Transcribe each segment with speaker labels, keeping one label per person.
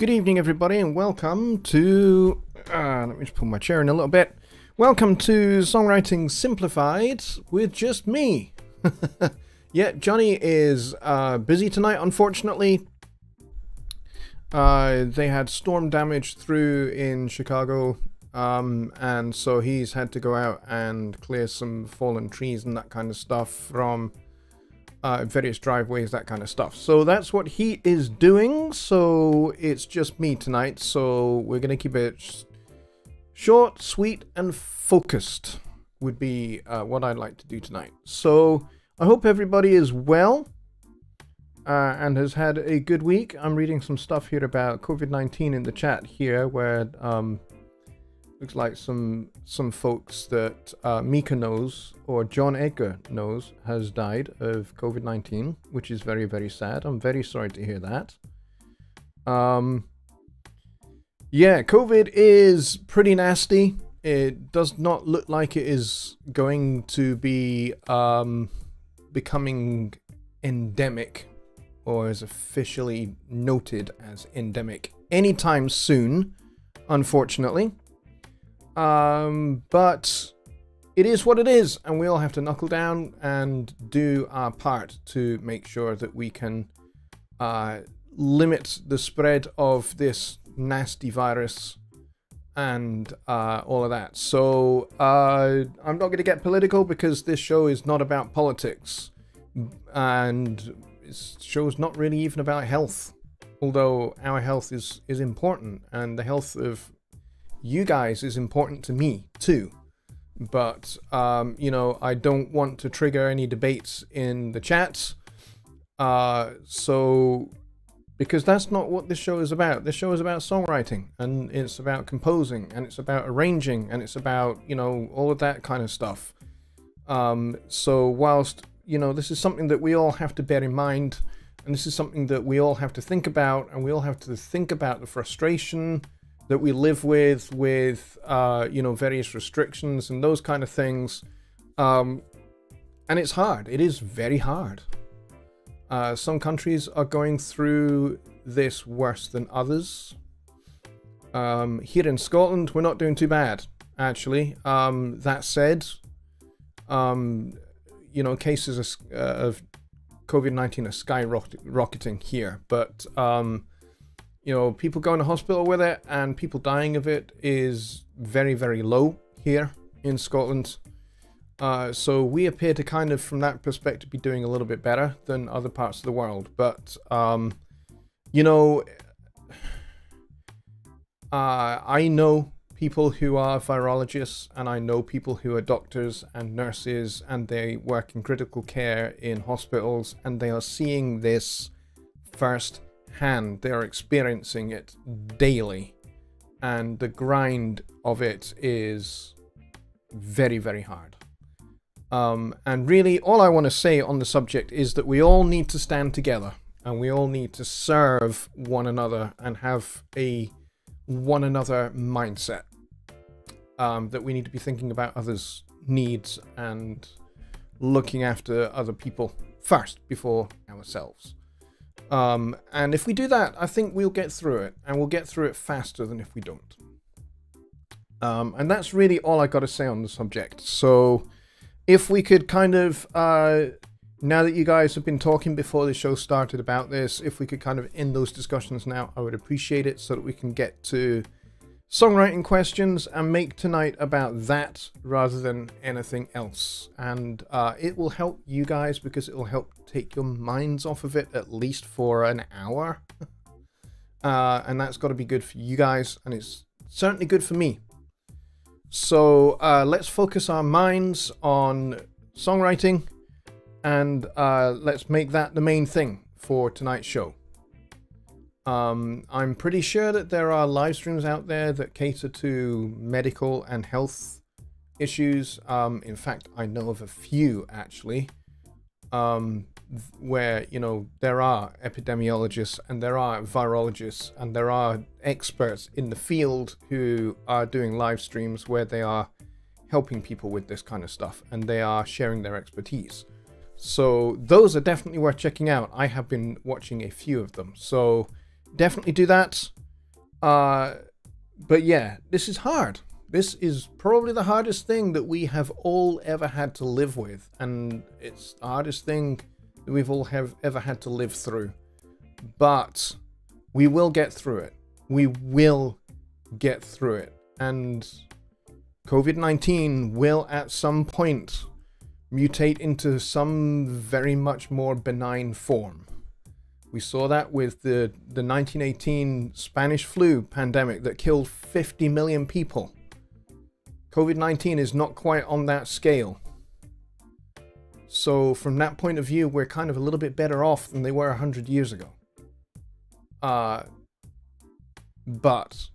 Speaker 1: Good evening, everybody, and welcome to. Uh, let me just pull my chair in a little bit. Welcome to Songwriting Simplified with just me. yeah, Johnny is uh, busy tonight, unfortunately. Uh, they had storm damage through in Chicago, um, and so he's had to go out and clear some fallen trees and that kind of stuff from uh, various driveways, that kind of stuff. So that's what he is doing. So it's just me tonight. So we're going to keep it short, sweet, and focused, would be uh, what I'd like to do tonight. So I hope everybody is well. Uh, and has had a good week. I'm reading some stuff here about COVID-19 in the chat here, where um, looks like some some folks that uh, Mika knows or John Edgar knows has died of COVID-19, which is very very sad. I'm very sorry to hear that. Um, yeah, COVID is pretty nasty. It does not look like it is going to be um, becoming endemic or is officially noted as endemic anytime soon, unfortunately. Um, but it is what it is, and we all have to knuckle down and do our part to make sure that we can uh, limit the spread of this nasty virus and uh, all of that. So uh, I'm not going to get political because this show is not about politics, and this show's not really even about health. Although our health is is important, and the health of you guys is important to me too. But um, you know, I don't want to trigger any debates in the chats. Uh, so because that's not what this show is about. This show is about songwriting and it's about composing and it's about arranging and it's about, you know, all of that kind of stuff. Um, so whilst, you know, this is something that we all have to bear in mind and this is something that we all have to think about and we all have to think about the frustration that we live with, with, uh, you know, various restrictions and those kind of things. Um, and it's hard. It is very hard. Uh, some countries are going through this worse than others. Um, here in Scotland, we're not doing too bad, actually. Um, that said, um, you know, cases of, uh, of COVID-19 are skyrocketing here, but, um, you know, people going to hospital with it and people dying of it is very, very low here in Scotland. Uh, so we appear to kind of, from that perspective, be doing a little bit better than other parts of the world. But, um, you know, uh, I know people who are virologists and I know people who are doctors and nurses and they work in critical care in hospitals and they are seeing this first hand. They are experiencing it daily. And the grind of it is very, very hard. Um, and really, all I want to say on the subject is that we all need to stand together and we all need to serve one another and have a one another mindset. Um, that we need to be thinking about others' needs and looking after other people first before ourselves. Um, and if we do that, I think we'll get through it and we'll get through it faster than if we don't. Um, and that's really all I got to say on the subject. So, if we could kind of, uh, now that you guys have been talking before the show started about this, if we could kind of end those discussions now, I would appreciate it so that we can get to songwriting questions and make tonight about that rather than anything else. And uh, it will help you guys because it will help take your minds off of it at least for an hour. uh, and that's got to be good for you guys, and it's certainly good for me. So uh, let's focus our minds on songwriting and uh, let's make that the main thing for tonight's show. Um, I'm pretty sure that there are live streams out there that cater to medical and health issues. Um, in fact, I know of a few actually. Um, where you know there are epidemiologists and there are virologists and there are experts in the field who are doing live streams where they are helping people with this kind of stuff and they are sharing their expertise. So those are definitely worth checking out. I have been watching a few of them. So definitely do that. Uh, but yeah, this is hard. This is probably the hardest thing that we have all ever had to live with, and it's the hardest thing that we've all have ever had to live through. But we will get through it. We will get through it, and COVID 19 will at some point mutate into some very much more benign form. We saw that with the, the 1918 Spanish flu pandemic that killed 50 million people. COVID 19 is not quite on that scale. So, from that point of view, we're kind of a little bit better off than they were 100 years ago. Uh, but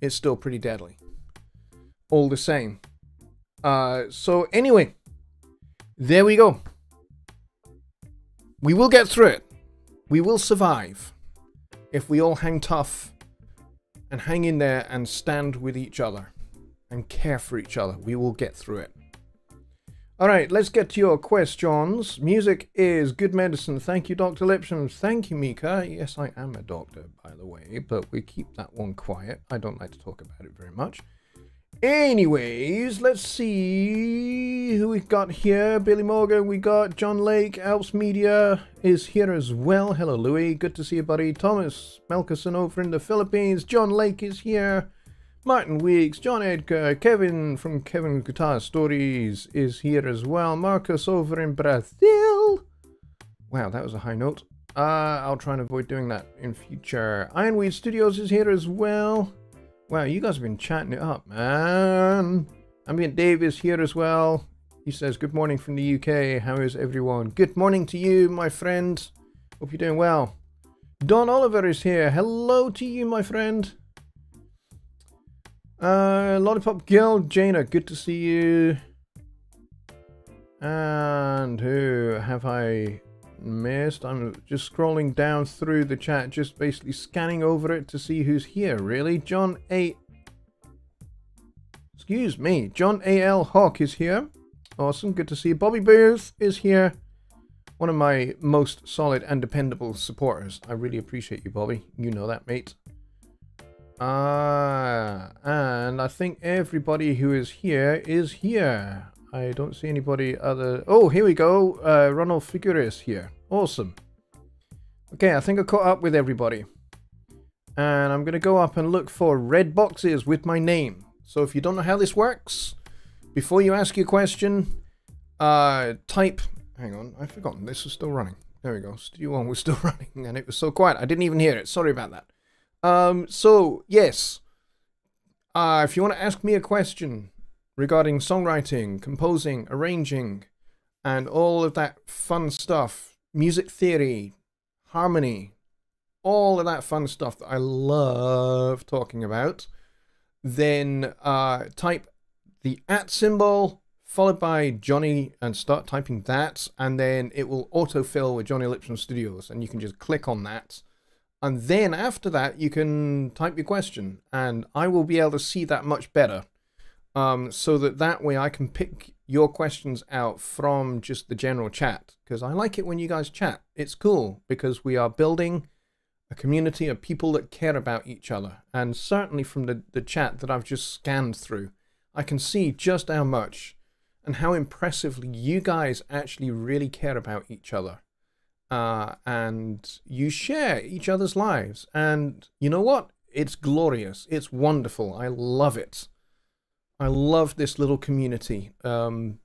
Speaker 1: it's still pretty deadly. All the same. Uh, so, anyway, there we go. We will get through it. We will survive if we all hang tough and hang in there and stand with each other and care for each other. We will get through it. All right, let's get to your questions. Music is good medicine. Thank you, Dr. Lipsham. Thank you, Mika. Yes, I am a doctor, by the way, but we keep that one quiet. I don't like to talk about it very much. Anyways, let's see who we've got here. Billy Morgan, we got John Lake, Alps Media is here as well. Hello, Louis. Good to see you, buddy. Thomas Melkerson over in the Philippines. John Lake is here. Martin Weeks, John Edgar, Kevin from Kevin Guitar Stories is here as well. Marcus over in Brazil. Wow, that was a high note. Uh, I'll try and avoid doing that in future. Ironweed Studios is here as well. Wow, you guys have been chatting it up, man. Ambient Dave is here as well. He says, Good morning from the UK. How is everyone? Good morning to you, my friend. Hope you're doing well. Don Oliver is here. Hello to you, my friend. Uh, Lollipop Girl, Jaina, good to see you. And who have I missed. I'm just scrolling down through the chat, just basically scanning over it to see who's here, really. John A. Excuse me. John A.L. Hawk is here. Awesome. Good to see you. Bobby Booth is here. One of my most solid and dependable supporters. I really appreciate you, Bobby. You know that, mate. Ah, and I think everybody who is here is here. I don't see anybody other... Oh, here we go. Uh, Ronald Figueres here. Awesome. Okay, I think I caught up with everybody. And I'm going to go up and look for red boxes with my name. So if you don't know how this works, before you ask your question, uh, type... Hang on, I've forgotten. This is still running. There we go. Studio One was still running, and it was so quiet. I didn't even hear it. Sorry about that. Um, so, yes. Uh, if you want to ask me a question, regarding songwriting, composing, arranging, and all of that fun stuff, music theory, harmony, all of that fun stuff that I love talking about, then uh, type the at symbol followed by Jonny and start typing that, and then it will autofill with Jonny Lipsham Studios, and you can just click on that. And then after that, you can type your question, and I will be able to see that much better um, so that that way I can pick your questions out from just the general chat because I like it when you guys chat. It's cool because we are building a community of people that care about each other. And certainly from the, the chat that I've just scanned through, I can see just how much and how impressively you guys actually really care about each other. Uh, and you share each other's lives. And you know what? It's glorious. It's wonderful. I love it. I love this little community. Um,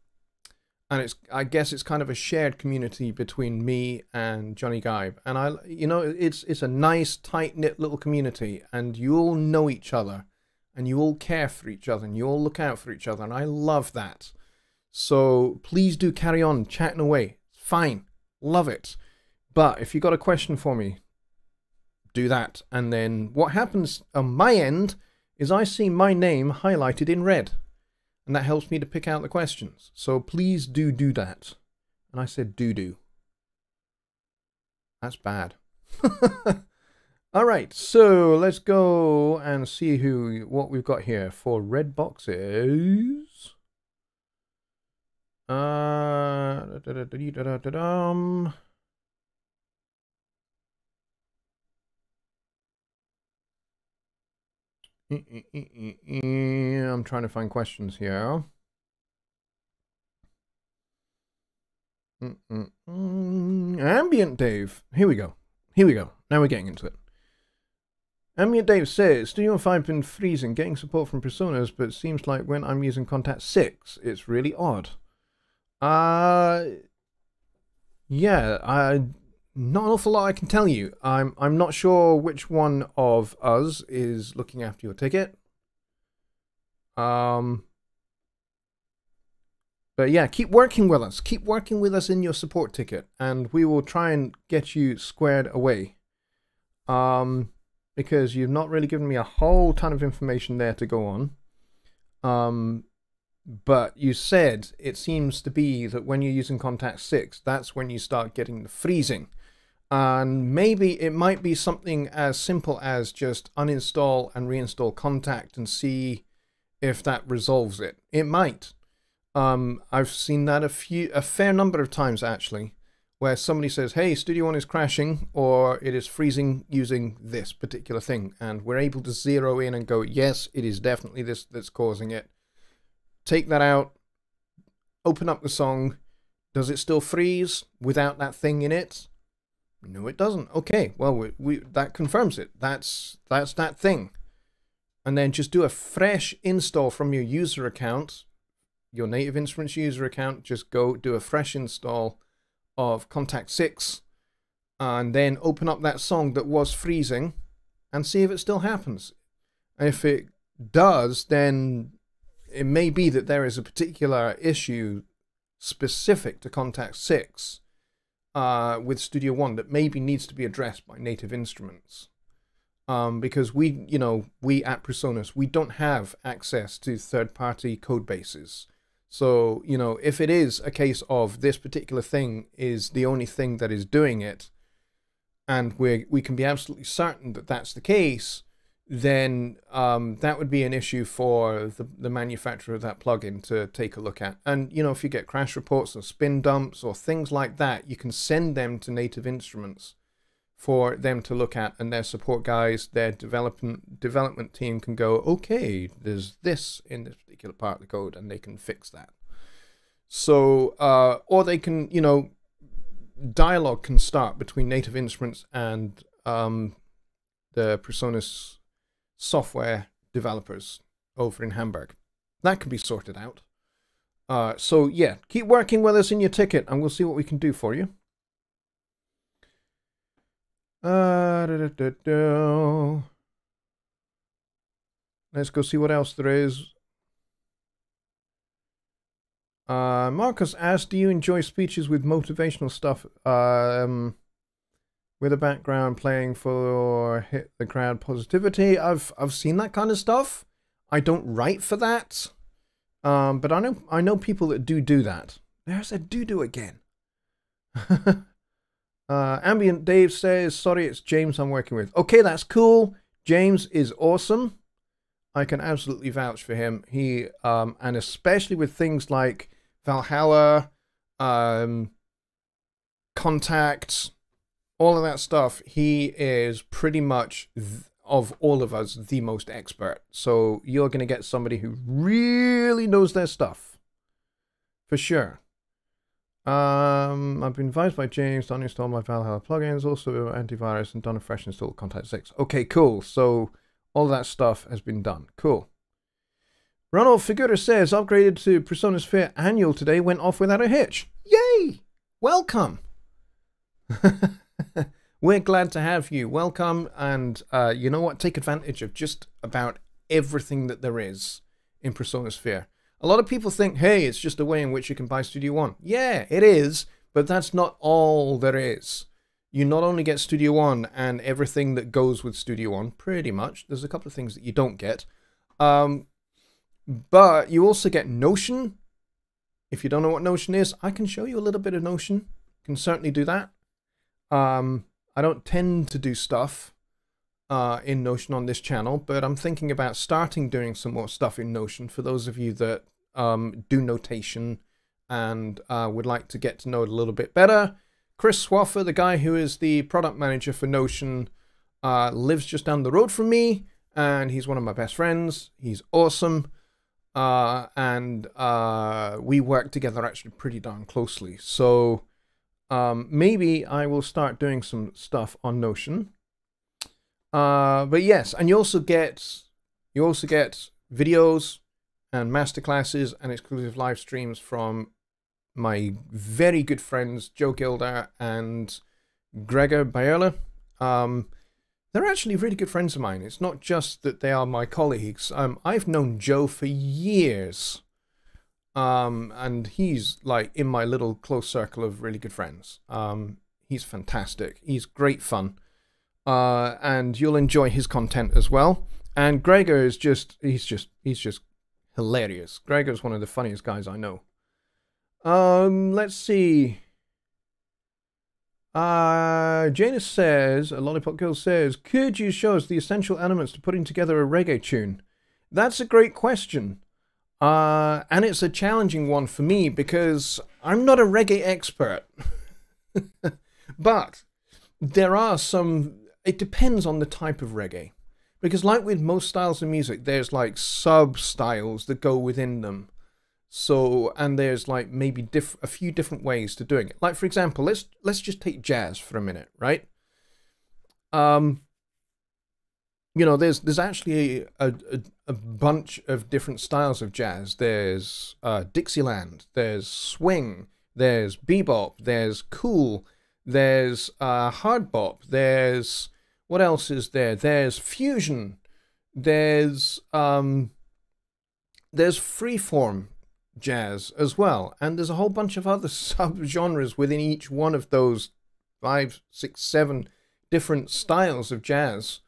Speaker 1: and it's I guess it's kind of a shared community between me and Johnny Gibe. And I you know it's it's a nice tight knit little community and you all know each other and you all care for each other and you all look out for each other and I love that. So please do carry on chatting away. Fine. Love it. But if you got a question for me, do that. And then what happens on my end is I see my name highlighted in red. And that helps me to pick out the questions. So please do do that. And I said do do. That's bad. All right, so let's go and see who what we've got here for red boxes. Uh, I'm trying to find questions here. Ambient Dave. Here we go. Here we go. Now we're getting into it. Ambient Dave says, Studio 5 been freezing, getting support from PreSonus, but seems like when I'm using Kontakt 6, it's really odd. Uh, yeah, I, not an awful lot I can tell you. I'm, I'm not sure which one of us is looking after your ticket. Um, but yeah, keep working with us. Keep working with us in your support ticket, and we will try and get you squared away. Um, because you've not really given me a whole ton of information there to go on. Um, but you said it seems to be that when you're using Kontakt 6, that's when you start getting the freezing. And maybe it might be something as simple as just uninstall and reinstall Kontakt and see if that resolves it. It might. Um, I've seen that a few, a fair number of times actually, where somebody says, "Hey, Studio One is crashing," or "It is freezing using this particular thing," and we're able to zero in and go, "Yes, it is definitely this that's causing it." Take that out, open up the song. Does it still freeze without that thing in it? No, it doesn't. Okay, well, we, we that confirms it. That's that's that thing. And then just do a fresh install from your user account your Native Instruments user account, just go do a fresh install of Kontakt 6 and then open up that song that was freezing and see if it still happens. If it does, then it may be that there is a particular issue specific to Kontakt 6 uh, with Studio One that maybe needs to be addressed by Native Instruments. Um, because we, you know, we at PreSonus, we don't have access to third-party code bases. So, you know, if it is a case of this particular thing is the only thing that is doing it, and we we can be absolutely certain that that's the case, then um, that would be an issue for the, the manufacturer of that plugin to take a look at. And, you know, if you get crash reports or spin dumps or things like that, you can send them to Native Instruments for them to look at and their support guys, their development development team can go, okay, there's this in this particular part of the code and they can fix that. So, uh, or they can, you know, dialogue can start between native instruments and um, the PreSonus software developers over in Hamburg. That can be sorted out. Uh, so yeah, keep working with us in your ticket and we'll see what we can do for you. Uh, Let's go see what else there is. Uh, Marcus asked, "Do you enjoy speeches with motivational stuff? Um, with a background playing for hit the crowd positivity? I've I've seen that kind of stuff. I don't write for that, um, but I know I know people that do do that. There's a do do again. Uh, Ambient Dave says, sorry, it's James I'm working with. Okay, that's cool. James is awesome. I can absolutely vouch for him. He, um, and especially with things like Valhalla, um, Kontakt, all of that stuff, he is pretty much, of all of us, the most expert. So you're going to get somebody who really knows their stuff. For sure. Um, I've been advised by James to uninstall my Valhalla plugins, also antivirus, and done a fresh install Kontakt 6. Okay, cool. So all that stuff has been done. Cool. Ronald Figura says, upgraded to PreSonus Sphere Annual today, went off without a hitch. Yay! Welcome! We're glad to have you. Welcome, and uh, you know what? Take advantage of just about everything that there is in PreSonus Sphere. A lot of people think, hey, it's just a way in which you can buy Studio One. Yeah, it is, but that's not all there is. You not only get Studio One and everything that goes with Studio One, pretty much. There's a couple of things that you don't get. Um, but you also get Notion. If you don't know what Notion is, I can show you a little bit of Notion. Can certainly do that. Um, I don't tend to do stuff uh, in Notion on this channel, but I'm thinking about starting doing some more stuff in Notion for those of you that um, do notation and uh, would like to get to know it a little bit better. Chris Swaffer, the guy who is the product manager for Notion, uh, lives just down the road from me, and he's one of my best friends. He's awesome. Uh, and uh, we work together actually pretty darn closely. So um, maybe I will start doing some stuff on Notion. Uh, but yes, and you also get you also get videos and masterclasses and exclusive live streams from my very good friends Joe Gilder and Gregor Beyerle. Um, they're actually really good friends of mine. It's not just that they are my colleagues. Um, I've known Joe for years. Um, and he's like in my little close circle of really good friends. Um, he's fantastic. He's great fun. Uh, and you'll enjoy his content as well. And Gregor is just, he's just, he's just hilarious. Gregor's one of the funniest guys I know. Um, let's see. Uh, Janus says, a Lollipop Girl says, could you show us the essential elements to putting together a reggae tune? That's a great question. Uh, and it's a challenging one for me because I'm not a reggae expert. but there are some, it depends on the type of reggae. Because like with most styles of music, there's like sub-styles that go within them. So, and there's like maybe diff a few different ways to doing it. Like for example, let's let's just take jazz for a minute, right? Um, you know, there's there's actually a, a, a bunch of different styles of jazz. There's uh, Dixieland, there's swing, there's bebop, there's cool, there's uh, hard bop, there's what else is there? There's fusion, there's um, there's freeform jazz as well, and there's a whole bunch of other subgenres within each one of those five, six, seven different styles of jazz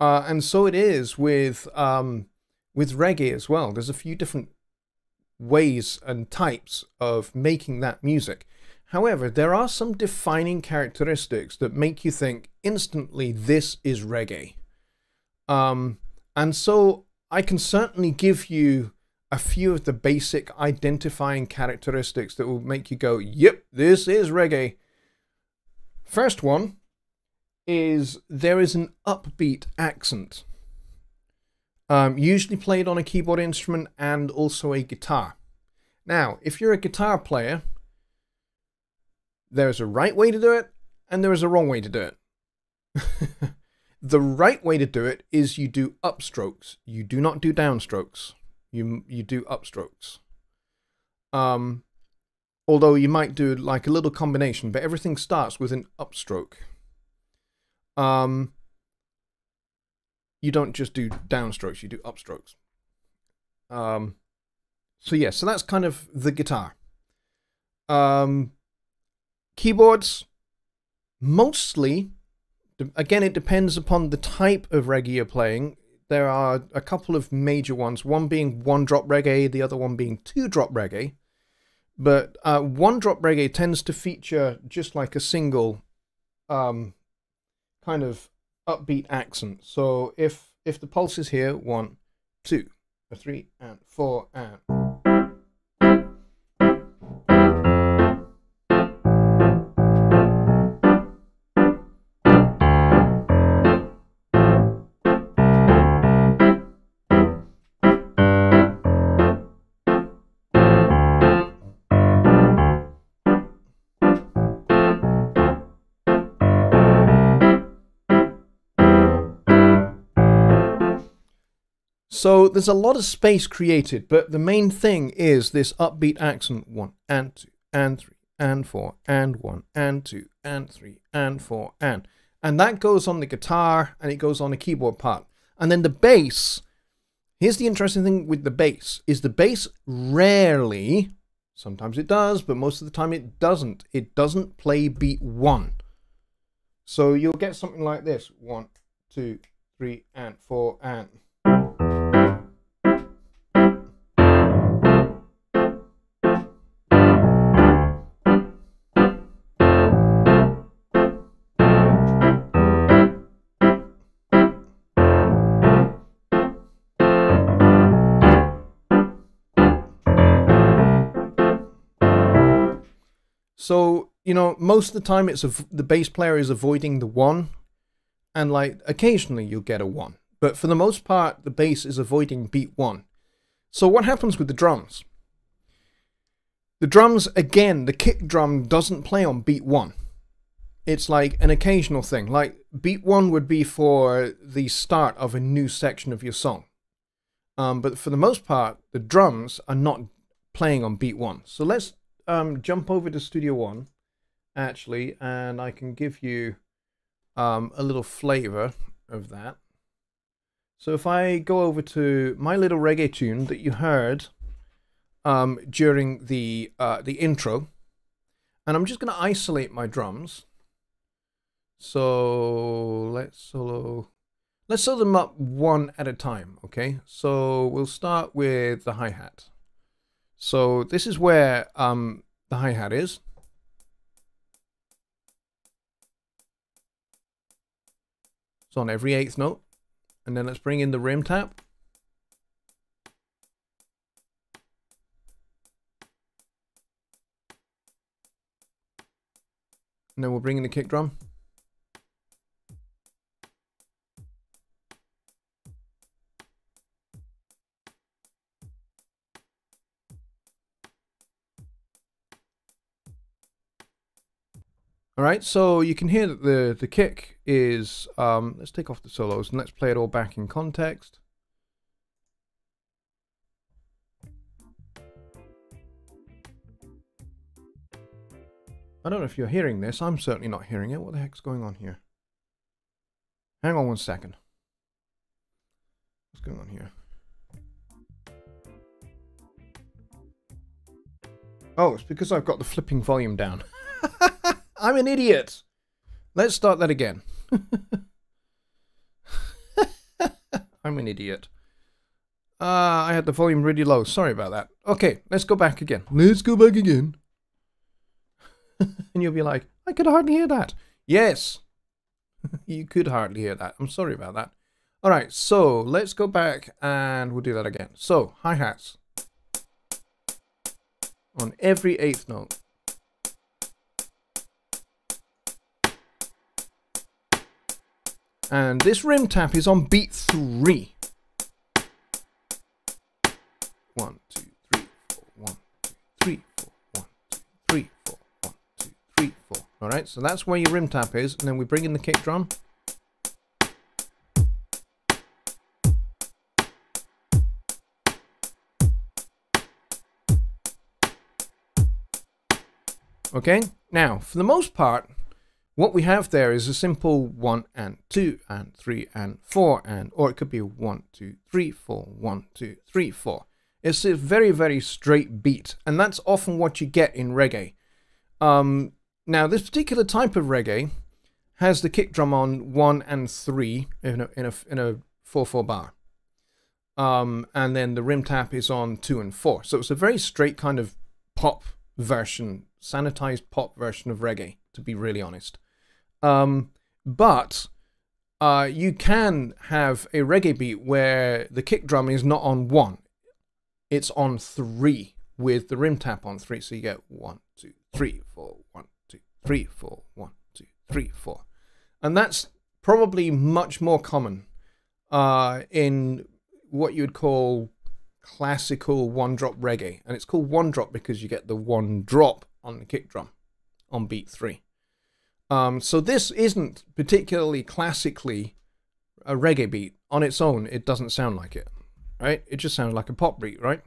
Speaker 1: uh, and so it is with um, with reggae as well. There's a few different ways and types of making that music. However, there are some defining characteristics that make you think instantly this is reggae. Um, and so I can certainly give you a few of the basic identifying characteristics that will make you go, yep, this is reggae. First one is there is an upbeat accent, um, usually played on a keyboard instrument and also a guitar. Now, if you're a guitar player, there's a right way to do it and there is a wrong way to do it. the right way to do it is you do upstrokes. You do not do downstrokes. You you do upstrokes. Um, although you might do like a little combination, but everything starts with an upstroke um, you don't just do downstrokes, you do upstrokes. Um, so yeah, so that's kind of the guitar. Um, keyboards, mostly, again, it depends upon the type of reggae you're playing. There are a couple of major ones, one being one drop reggae, the other one being two drop reggae. But uh, one drop reggae tends to feature just like a single um, kind of upbeat accent. So if if the pulse is here, one, two, three, and four, and So there's a lot of space created, but the main thing is this upbeat accent one and two and three and four and one and two and three and four and and that goes on the guitar and it goes on the keyboard part. And then the bass, here's the interesting thing with the bass, is the bass rarely, sometimes it does, but most of the time it doesn't. It doesn't play beat one. So you'll get something like this. One, two, three, and four, and So, you know, most of the time it's the bass player is avoiding the one, and like occasionally you'll get a one, But for the most part, the bass is avoiding beat one. So what happens with the drums? The drums, again, the kick drum doesn't play on beat one. It's like an occasional thing. Like beat one would be for the start of a new section of your song. Um, but for the most part, the drums are not playing on beat one. So let's um, jump over to Studio One, actually, and I can give you um, a little flavor of that. So if I go over to my little reggae tune that you heard um, during the uh, the intro, and I'm just going to isolate my drums. So let's solo. Let's solo them up one at a time, okay? So we'll start with the hi-hat. So this is where um, the hi-hat is. It's on every eighth note. And then let's bring in the rim tap. And then we'll bring in the kick drum. All right, so you can hear that the, the kick is, um, let's take off the solos and let's play it all back in context. I don't know if you're hearing this. I'm certainly not hearing it. What the heck's going on here? Hang on one second. What's going on here? Oh, it's because I've got the flipping volume down. I'm an idiot. Let's start that again. I'm an idiot. Uh, I had the volume really low. Sorry about that. Okay, let's go back again. Let's go back again. and you'll be like, I could hardly hear that. Yes, you could hardly hear that. I'm sorry about that. All right, so let's go back and we'll do that again. So, hi-hats on every eighth note. And this rim tap is on beat three. One, two, three, four, one, two, three, four, one, two, three, four, one, two, three, four. Alright, so that's where your rim tap is, and then we bring in the kick drum. Okay, now, for the most part, what we have there is a simple 1 and 2 and 3 and 4 and, or it could be 1, 2, 3, 4, 1, 2, 3, 4. It's a very, very straight beat, and that's often what you get in reggae. Um, now, this particular type of reggae has the kick drum on 1 and 3 in a, in a, in a 4-4 bar. Um, and then the rim tap is on 2 and 4. So it's a very straight kind of pop version, sanitized pop version of reggae, to be really honest. Um, but uh, you can have a reggae beat where the kick drum is not on one, it's on three with the rim tap on three. So you get one, two, three, four, one, two, three, four, one, two, three, four. And that's probably much more common uh, in what you'd call classical one drop reggae. And it's called one drop because you get the one drop on the kick drum on beat three. Um, so this isn't particularly classically a reggae beat. On its own, it doesn't sound like it, right? It just sounds like a pop beat, right?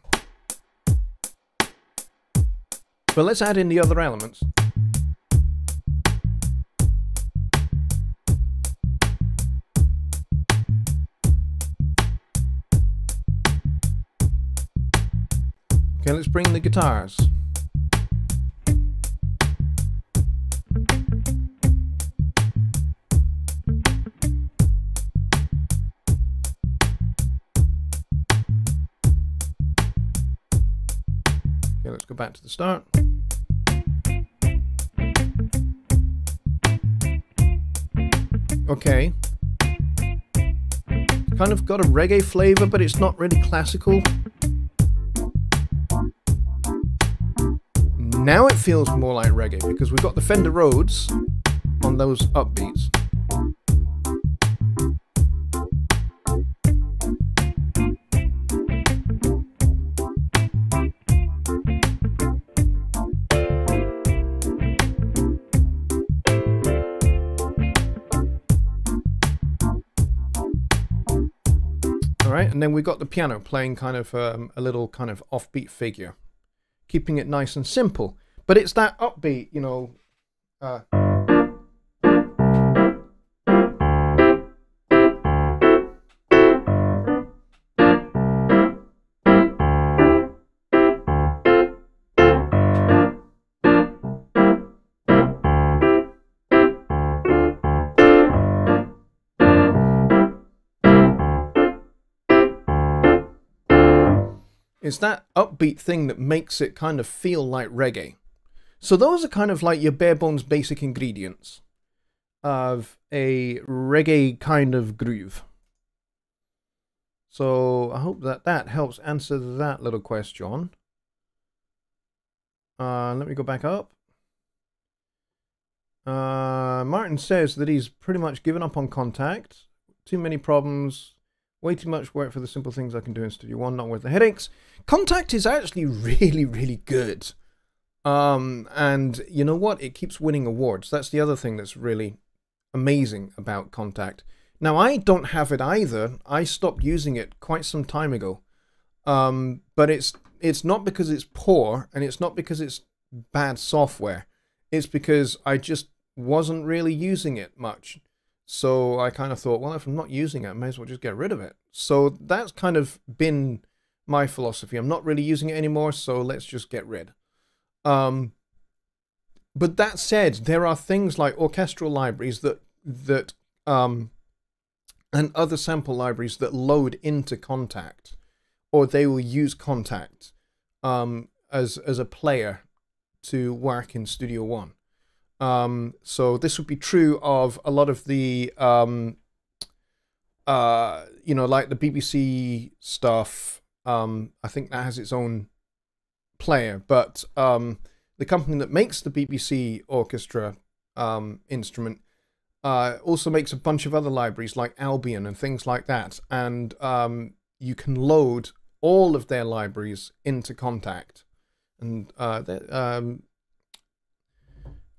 Speaker 1: But let's add in the other elements. Okay, let's bring the guitars. Back to the start. Okay. Kind of got a reggae flavor, but it's not really classical. Now it feels more like reggae because we've got the Fender Rhodes on those upbeats. And then we got the piano playing kind of um, a little kind of offbeat figure, keeping it nice and simple. But it's that upbeat, you know. Uh, It's that upbeat thing that makes it kind of feel like reggae. So those are kind of like your bare bones basic ingredients of a reggae kind of groove. So I hope that that helps answer that little question. Uh, let me go back up. Uh, Martin says that he's pretty much given up on Kontakt. Too many problems. Way too much work for the simple things I can do in Studio One, not worth the headaches. Kontakt is actually really, really good. Um, and you know what? It keeps winning awards. That's the other thing that's really amazing about Kontakt. Now, I don't have it either. I stopped using it quite some time ago. Um, but it's it's not because it's poor and it's not because it's bad software. It's because I just wasn't really using it much. So I kind of thought, well, if I'm not using it, I may as well just get rid of it. So that's kind of been my philosophy. I'm not really using it anymore, so let's just get rid. Um, but that said, there are things like orchestral libraries that that um, and other sample libraries that load into Kontakt, or they will use Kontakt um, as as a player to work in Studio One. Um, so this would be true of a lot of the, um, uh, you know, like the BBC stuff. Um, I think that has its own player, but um, the company that makes the BBC orchestra um, instrument uh, also makes a bunch of other libraries like Albion and things like that, and um, you can load all of their libraries into Kontakt. And uh,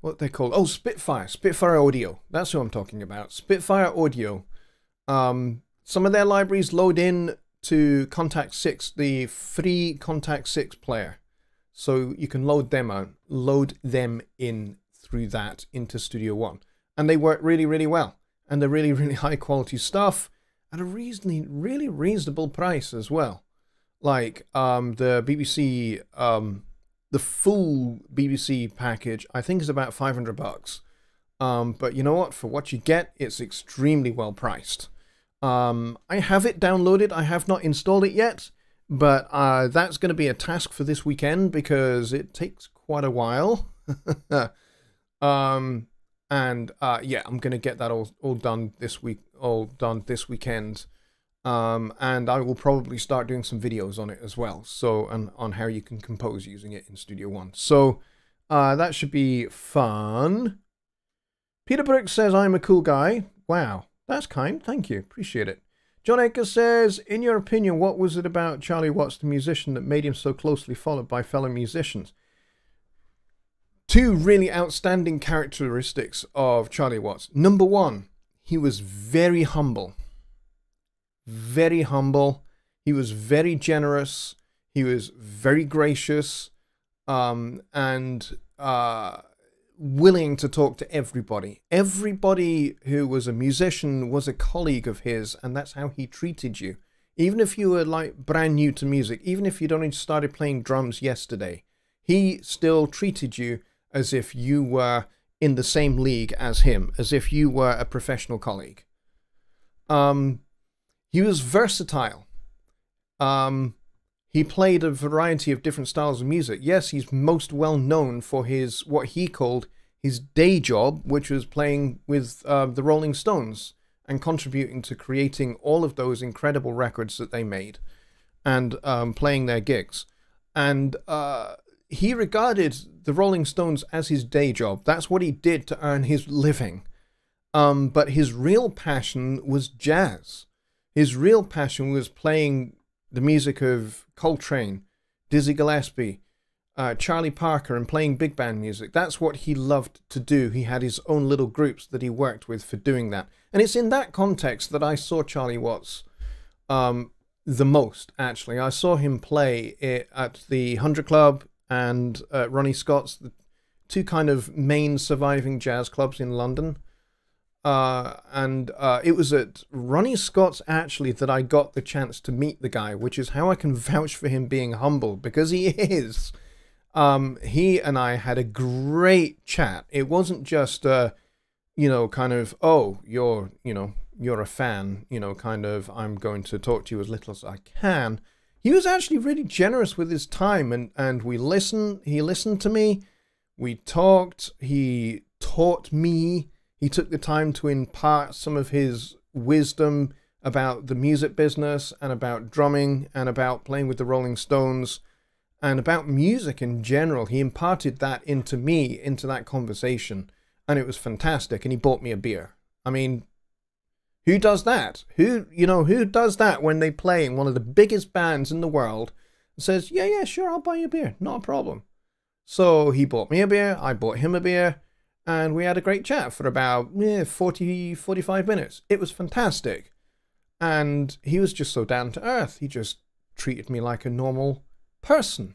Speaker 1: what they called? Oh, Spitfire, Spitfire Audio. That's who I'm talking about. Spitfire Audio. Um, some of their libraries load in to Kontakt 6, the free Kontakt 6 player. So you can load them out, load them in through that into Studio One. And they work really, really well. And they're really, really high quality stuff at a reasonably, really reasonable price as well. Like um, the BBC um, the full BBC package, I think, is about 500 bucks. Um, but you know what? For what you get, it's extremely well priced. Um, I have it downloaded. I have not installed it yet, but uh, that's going to be a task for this weekend because it takes quite a while. um, and uh, yeah, I'm going to get that all all done this week. All done this weekend. Um, and I will probably start doing some videos on it as well. So, and on how you can compose using it in Studio One. So, uh, that should be fun. Peter Brooks says, I'm a cool guy. Wow, that's kind. Thank you. Appreciate it. John Akers says, in your opinion, what was it about Charlie Watts, the musician, that made him so closely followed by fellow musicians? Two really outstanding characteristics of Charlie Watts. Number one, he was very humble very humble. He was very generous. He was very gracious um, and uh, willing to talk to everybody. Everybody who was a musician was a colleague of his, and that's how he treated you. Even if you were like brand new to music, even if you'd only started playing drums yesterday, he still treated you as if you were in the same league as him, as if you were a professional colleague. Um, he was versatile. Um, he played a variety of different styles of music. Yes, he's most well known for his what he called his day job, which was playing with uh, the Rolling Stones and contributing to creating all of those incredible records that they made and um, playing their gigs. And uh, he regarded the Rolling Stones as his day job. That's what he did to earn his living. Um, but his real passion was jazz. His real passion was playing the music of Coltrane, Dizzy Gillespie, uh, Charlie Parker, and playing big band music. That's what he loved to do. He had his own little groups that he worked with for doing that. And it's in that context that I saw Charlie Watts um, the most, actually. I saw him play it at the 100 Club and uh, Ronnie Scott's, the two kind of main surviving jazz clubs in London. Uh, and uh, it was at Ronnie Scott's actually that I got the chance to meet the guy, which is how I can vouch for him being humble because he is. Um, he and I had a great chat. It wasn't just, uh, you know, kind of, oh, you're, you know, you're a fan, you know, kind of, I'm going to talk to you as little as I can. He was actually really generous with his time and, and we listened, he listened to me, we talked, he taught me, he took the time to impart some of his wisdom about the music business and about drumming and about playing with the Rolling Stones and about music in general. He imparted that into me, into that conversation, and it was fantastic. And he bought me a beer. I mean, who does that? Who, you know, who does that when they play in one of the biggest bands in the world and says, yeah, yeah, sure, I'll buy you a beer. Not a problem. So he bought me a beer. I bought him a beer. And we had a great chat for about yeah, 40, 45 minutes. It was fantastic. And he was just so down to earth. He just treated me like a normal person.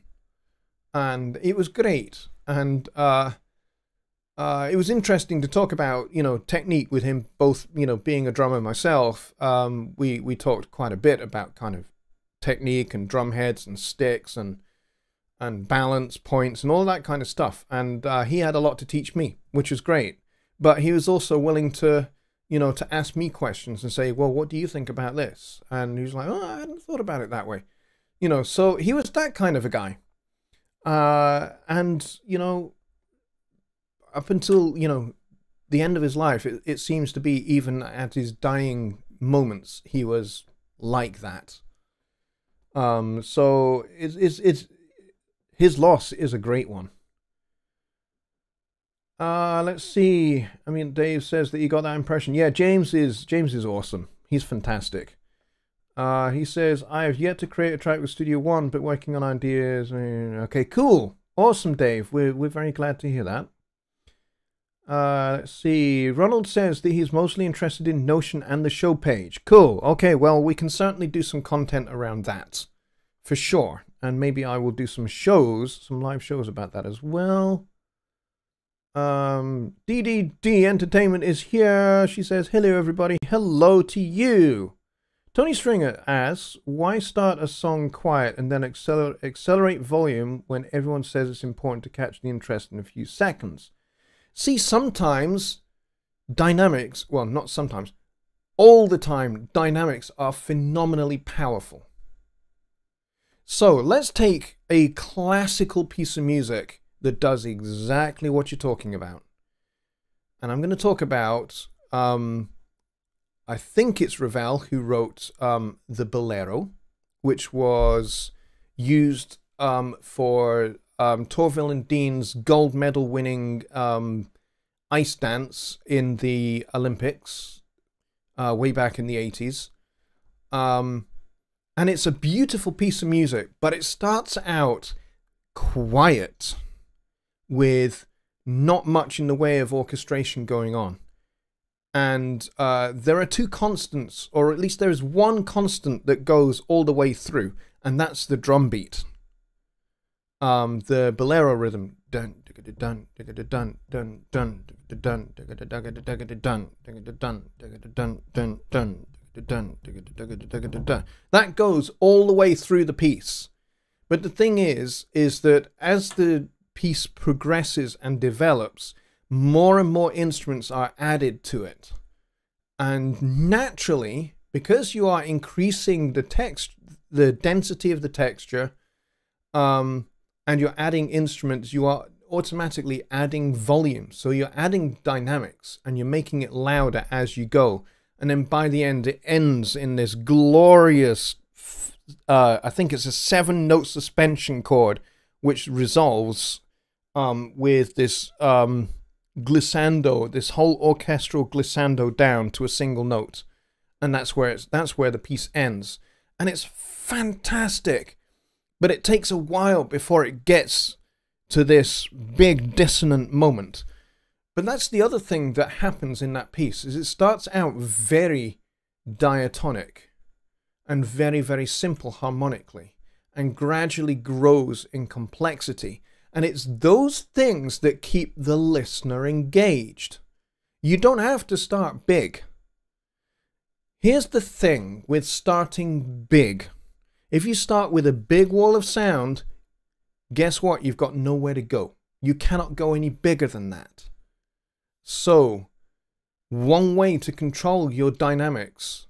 Speaker 1: And it was great. And uh, uh, it was interesting to talk about, you know, technique with him, both, you know, being a drummer myself. Um, we, we talked quite a bit about kind of technique and drum heads and sticks and and balance points and all that kind of stuff. And uh, he had a lot to teach me, which was great. But he was also willing to, you know, to ask me questions and say, well, what do you think about this? And he was like, oh, I hadn't thought about it that way. You know, so he was that kind of a guy. Uh, and, you know, up until you know the end of his life, it, it seems to be even at his dying moments, he was like that. Um, so it's it's it's his loss is a great one. Uh, let's see. I mean, Dave says that he got that impression. Yeah, James is James is awesome. He's fantastic. Uh, he says I have yet to create a track with Studio One, but working on ideas. Okay, cool, awesome, Dave. We're we're very glad to hear that. Uh, let's see. Ronald says that he's mostly interested in Notion and the show page. Cool. Okay, well, we can certainly do some content around that. For sure. And maybe I will do some shows, some live shows about that as well. Um, DDD Entertainment is here. She says, hello, everybody. Hello to you. Tony Stringer asks, why start a song quiet and then acceler accelerate volume when everyone says it's important to catch the interest in a few seconds? See, sometimes dynamics, well, not sometimes, all the time, dynamics are phenomenally powerful. So let's take a classical piece of music that does exactly what you're talking about. And I'm going to talk about, um, I think it's Ravel who wrote um, the Bolero, which was used um, for um, Dean's gold medal winning um, ice dance in the Olympics uh, way back in the 80s. Um, and it's a beautiful piece of music, but it starts out quiet with not much in the way of orchestration going on. And uh, there are two constants, or at least there is one constant that goes all the way through, and that's the drum beat um, the bolero rhythm. Dun dun dun dun dun dun dun dun dun dun that goes all the way through the piece. But the thing is, is that as the piece progresses and develops, more and more instruments are added to it. And naturally, because you are increasing the text, the density of the texture, um, and you're adding instruments, you are automatically adding volume. So you're adding dynamics and you're making it louder as you go. And then by the end, it ends in this glorious, uh, I think it's a seven note suspension chord, which resolves um, with this um, glissando, this whole orchestral glissando down to a single note. And that's where it's that's where the piece ends. And it's fantastic. But it takes a while before it gets to this big dissonant moment. But that's the other thing that happens in that piece is it starts out very diatonic. and very, very simple harmonically and gradually grows in complexity. And it's those things that keep the listener engaged. You don't have to start big. Here's the thing with starting big. If you start with a big wall of sound, guess what? You've got nowhere to go. You cannot go any bigger than that. So, one way to control your dynamics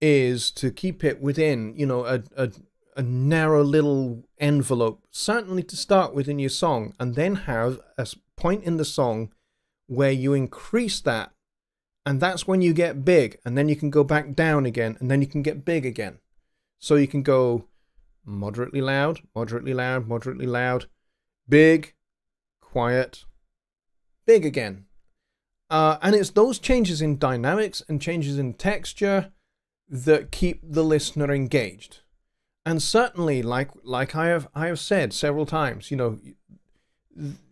Speaker 1: is to keep it within, you know, a, a, a narrow little envelope, certainly to start with in your song, and then have a point in the song where you increase that, and that's when you get big, and then you can go back down again, and then you can get big again. So you can go moderately loud, moderately loud, moderately loud, big, quiet, big again. Uh, and it's those changes in dynamics and changes in texture that keep the listener engaged. And certainly, like like I have I have said several times, you know,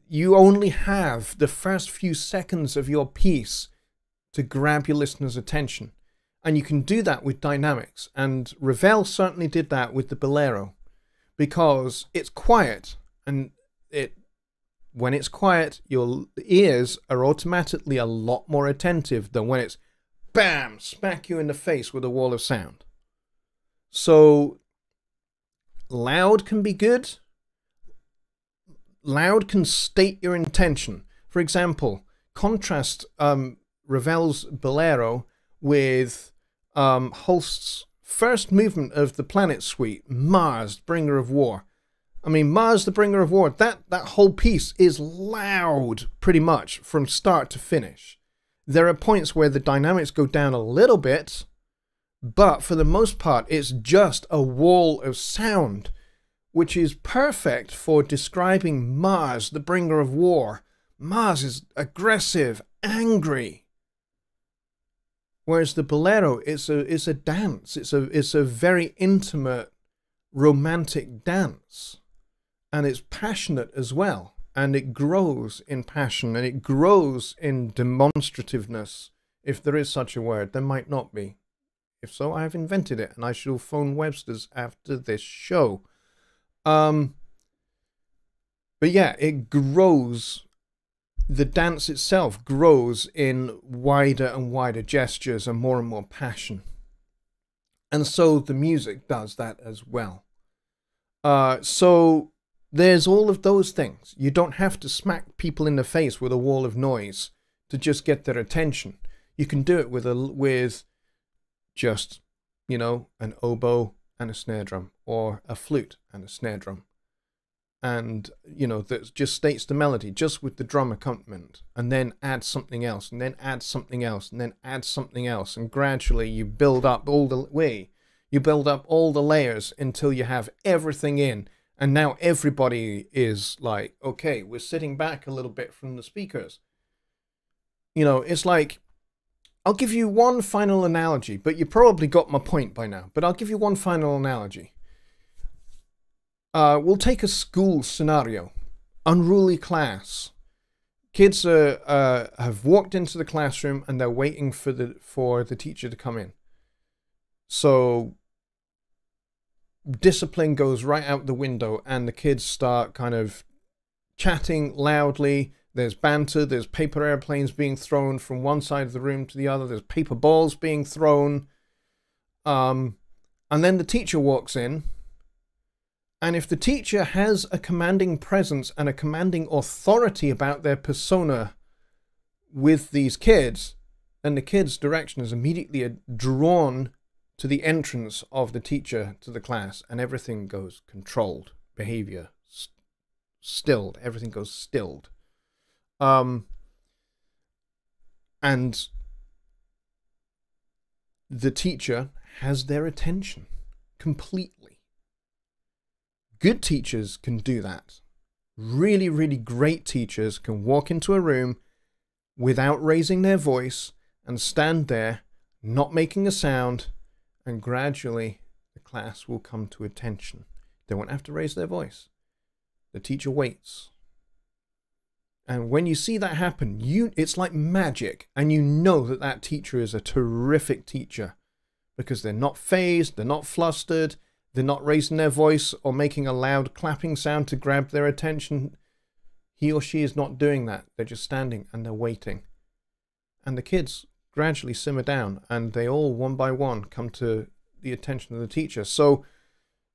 Speaker 1: you only have the first few seconds of your piece to grab your listener's attention. And you can do that with dynamics. And Ravel certainly did that with the Bolero because it's quiet and it when it's quiet, your ears are automatically a lot more attentive than when it's bam, smack you in the face with a wall of sound. So, loud can be good. Loud can state your intention. For example, contrast um, Ravel's Bolero with um, Holst's first movement of the Planet Suite, Mars, Bringer of War. I mean, Mars, the Bringer of War, that, that whole piece is loud pretty much from start to finish. There are points where the dynamics go down a little bit, but for the most part, it's just a wall of sound, which is perfect for describing Mars, the bringer of war. Mars is aggressive, angry. Whereas the bolero is a is a dance. It's a it's a very intimate, romantic dance, and it's passionate as well and it grows in passion and it grows in demonstrativeness. If there is such a word, there might not be. If so, I have invented it, and I shall phone Webster's after this show. Um, but yeah, it grows. The dance itself grows in wider and wider gestures and more and more passion. And so the music does that as well. Uh, so there's all of those things. You don't have to smack people in the face with a wall of noise to just get their attention. You can do it with a with just, you know, an oboe and a snare drum or a flute and a snare drum. And, you know, that just states the melody just with the drum accompaniment and then add something else and then add something else and then add something else. And gradually you build up all the way. You build up all the layers until you have everything in and now everybody is like, okay, we're sitting back a little bit from the speakers. You know, it's like, I'll give you one final analogy, but you probably got my point by now. But I'll give you one final analogy. Uh, we'll take a school scenario. Unruly class. Kids uh, uh, have walked into the classroom and they're waiting for the for the teacher to come in. So discipline goes right out the window and the kids start kind of chatting loudly. There's banter, there's paper airplanes being thrown from one side of the room to the other, there's paper balls being thrown. Um, and then the teacher walks in. And if the teacher has a commanding presence and a commanding authority about their persona with these kids, then the kid's direction is immediately drawn to the entrance of the teacher to the class, and everything goes controlled. Behavior st stilled. Everything goes stilled. Um, and the teacher has their attention completely. Good teachers can do that. Really, really great teachers can walk into a room without raising their voice and stand there, not making a sound, and gradually the class will come to attention. They won't have to raise their voice. The teacher waits. And when you see that happen, you it's like magic, and you know that that teacher is a terrific teacher because they're not phased, they're not flustered, they're not raising their voice or making a loud clapping sound to grab their attention. He or she is not doing that. They're just standing and they're waiting. And the kids gradually simmer down and they all, one by one, come to the attention of the teacher. So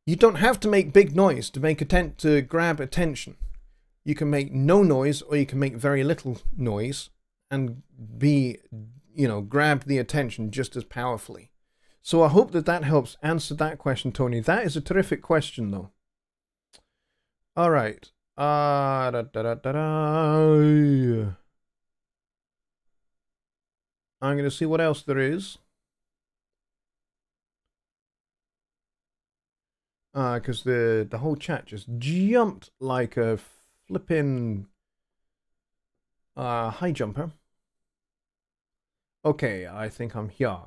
Speaker 1: you don't have to make big noise to make attempt to grab attention. You can make no noise or you can make very little noise and be, you know, grab the attention just as powerfully. So I hope that that helps answer that question, Tony. That is a terrific question, though. All right. Uh, da, da, da, I'm going to see what else there is. Because uh, the, the whole chat just jumped like a flipping uh, high jumper. Okay, I think I'm here.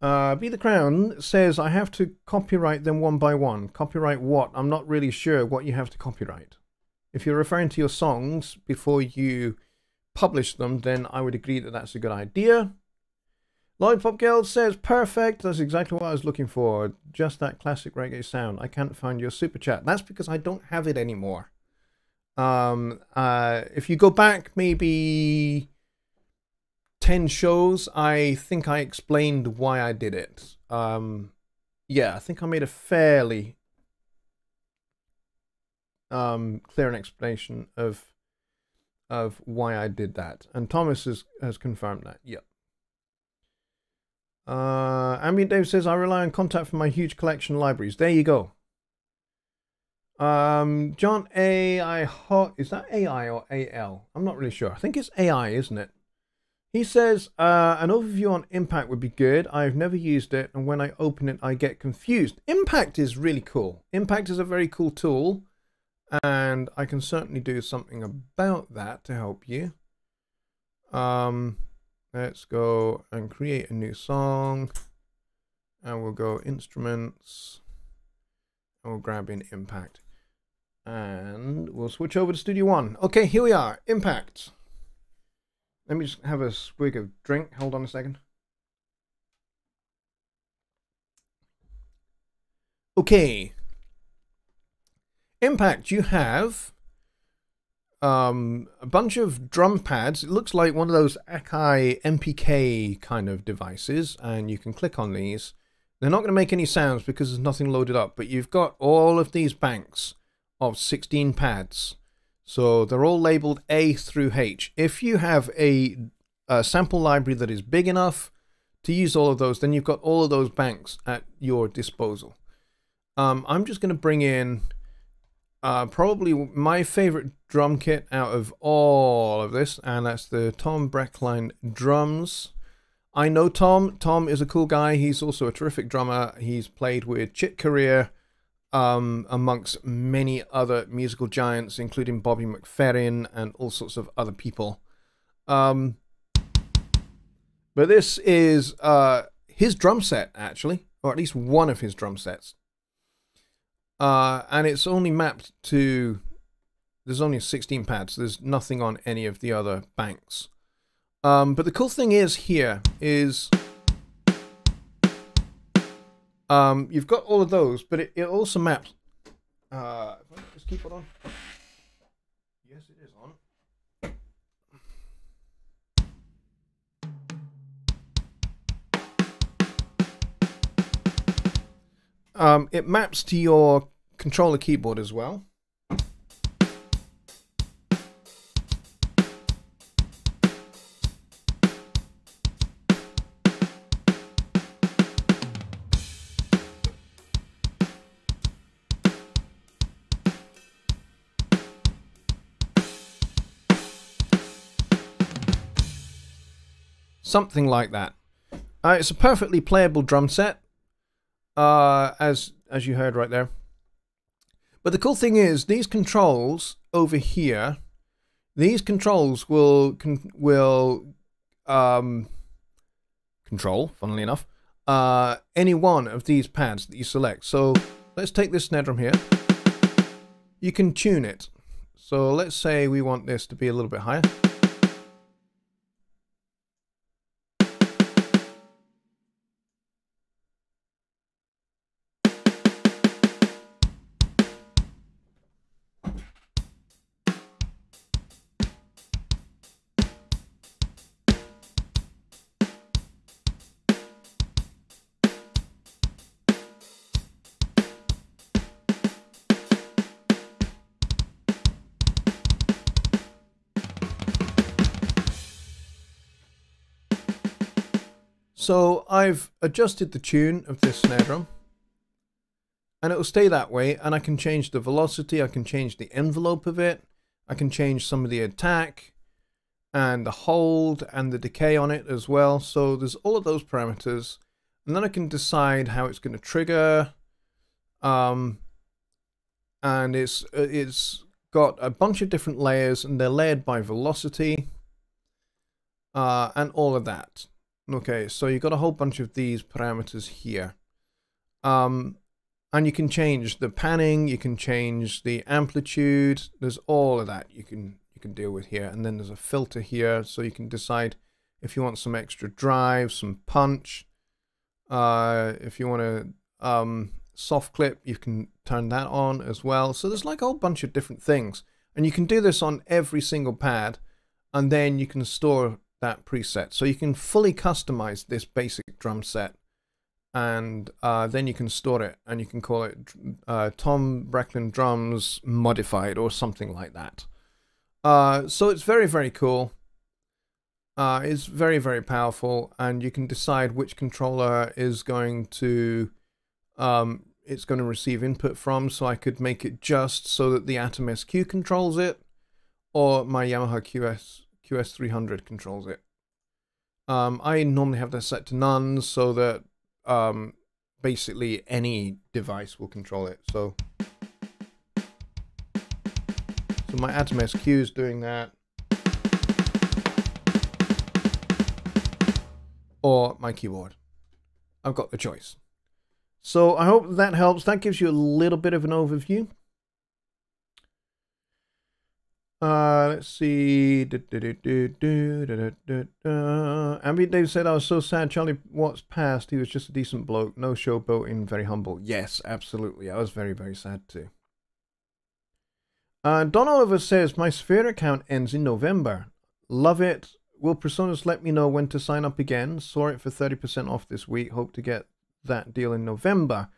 Speaker 1: Uh, Be the Crown says I have to copyright them one by one. Copyright what? I'm not really sure what you have to copyright. If you're referring to your songs before you publish them, then I would agree that that's a good idea. Lollipop Girl says, perfect. That's exactly what I was looking for. Just that classic reggae sound. I can't find your super chat. That's because I don't have it anymore. Um, uh, if you go back maybe 10 shows, I think I explained why I did it. Um, yeah, I think I made a fairly um, clear an explanation of of why I did that. And Thomas has, has confirmed that. Yep. Uh, Ambient Dave says, I rely on Kontakt for my huge collection libraries. There you go. Um, John A. I Hot, is that AI or AL? I'm not really sure. I think it's AI, isn't it? He says, uh, an overview on Impact would be good. I've never used it, and when I open it, I get confused. Impact is really cool. Impact is a very cool tool, and I can certainly do something about that to help you. Um, let's go and create a new song, and we'll go Instruments, and we'll grab in Impact. And we'll switch over to Studio One. Okay, here we are, Impact. Let me just have a swig of drink. Hold on a second. Okay. Impact, you have um, a bunch of drum pads. It looks like one of those Akai MPC kind of devices, and you can click on these. They're not going to make any sounds because there's nothing loaded up, but you've got all of these banks of 16 pads. So they're all labeled A through H. If you have a, a, sample library that is big enough to use all of those, then you've got all of those banks at your disposal. Um, I'm just going to bring in uh, probably my favorite drum kit out of all of this, and that's the Tom Brechtlein drums. I know Tom. Tom is a cool guy. He's also a terrific drummer. He's played with Chick Corea, um, amongst many other musical giants, including Bobby McFerrin and all sorts of other people. Um, but this is uh, his drum set, actually, or at least one of his drum sets. Uh, and it's only mapped to. There's only 16 pads. There's nothing on any of the other banks. Um, but the cool thing is here is um, you've got all of those, but it, it also maps. Uh, just keep it on. Yes, it is on. Um, it maps to your controller keyboard as well. something like that. Uh, it's a perfectly playable drum set, uh, as as you heard right there. But the cool thing is, these controls over here, these controls will con will um, control, funnily enough, uh, any one of these pads that you select. So let's take this snare drum here. You can tune it. So let's say we want this to be a little bit higher. So I've adjusted the tune of this snare drum and it will stay that way and I can change the velocity, I can change the envelope of it, I can change some of the attack and the hold and the decay on it as well. So there's all of those parameters and then I can decide how it's going to trigger um, and it's it's got a bunch of different layers and they're layered by velocity uh, and all of that. Okay, so you've got a whole bunch of these parameters here. Um, and you can change the panning, you can change the amplitude, there's all of that you can you can deal with here. And then there's a filter here, so you can decide if you want some extra drive, some punch. Uh, if you want to um, soft clip, you can turn that on as well. So there's like a whole bunch of different things. And you can do this on every single pad, and then you can store that preset. So you can fully customize this basic drum set and uh, then you can store it and you can call it uh, Tom Brechtlein Drums Modified or something like that. Uh, so it's very, very cool. Uh, it's very, very powerful and you can decide which controller is going to um, it's going to receive input from. So I could make it just so that the Atom SQ controls it or my Yamaha QS QS300 controls it. Um, I normally have that set to none so that um, basically any device will control it. So, so my Atom SQ is doing that. Or my keyboard. I've got the choice. So I hope that helps. That gives you a little bit of an overview. Uh, let's see. Ambient Dave said, I was so sad Charlie Watts passed. He was just a decent bloke. No showboating, very humble. Yes, absolutely. I was very, very sad too. Uh, Don Oliver says, My Sphere account ends in November. Love it. Will PreSonus let me know when to sign up again? Saw it for 30% off this week. Hope to get that deal in November.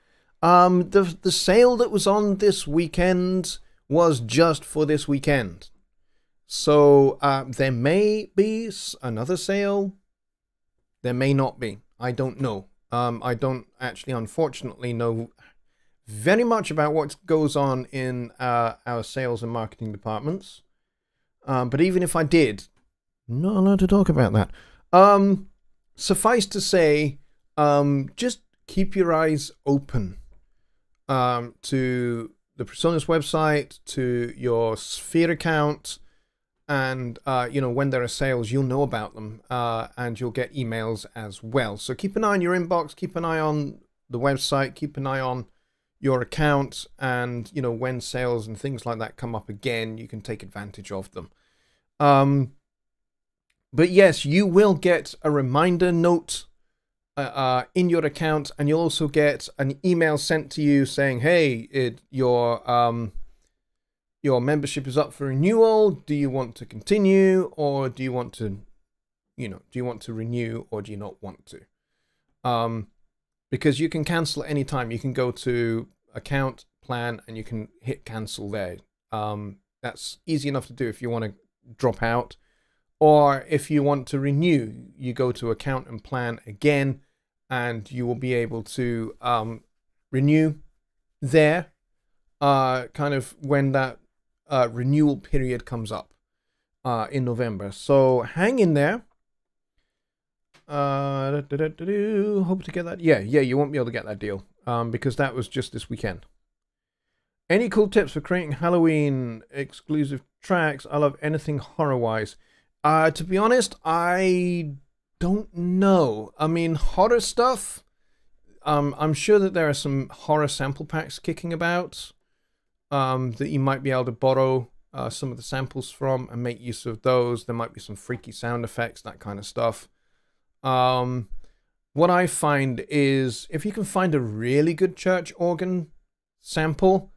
Speaker 1: Um, the, the sale that was on this weekend was just for this weekend. So uh, there may be another sale. There may not be. I don't know. Um, I don't actually, unfortunately, know very much about what goes on in uh, our sales and marketing departments. Um, but even if I did, not allowed to talk about that. Um, suffice to say, um, just keep your eyes open um, to the PreSonus website, to your Sphere account, and uh, you know when there are sales you'll know about them uh, and you'll get emails as well. So keep an eye on your inbox keep an eye on the website keep an eye on your account and you know when sales and things like that come up again you can take advantage of them. Um, but yes you will get a reminder note uh, uh in your account and you'll also get an email sent to you saying hey it, your um, your membership is up for renewal. Do you want to continue or do you want to, you know, do you want to renew or do you not want to? Um, because you can cancel at any time. You can go to account plan and you can hit cancel there. Um, that's easy enough to do if you want to drop out. Or if you want to renew, you go to account and plan again and you will be able to um, renew there uh, kind of when that uh, renewal period comes up uh, in November. So hang in there. Uh, hope to get that. Yeah, yeah, you won't be able to get that deal um, because that was just this weekend. Any cool tips for creating Halloween exclusive tracks? I love anything horror wise. Uh, to be honest, I don't know. I mean, horror stuff. Um, I'm sure that there are some horror sample packs kicking about um, that you might be able to borrow uh, some of the samples from and make use of those. There might be some freaky sound effects, that kind of stuff. Um, what I find is if you can find a really good church organ sample,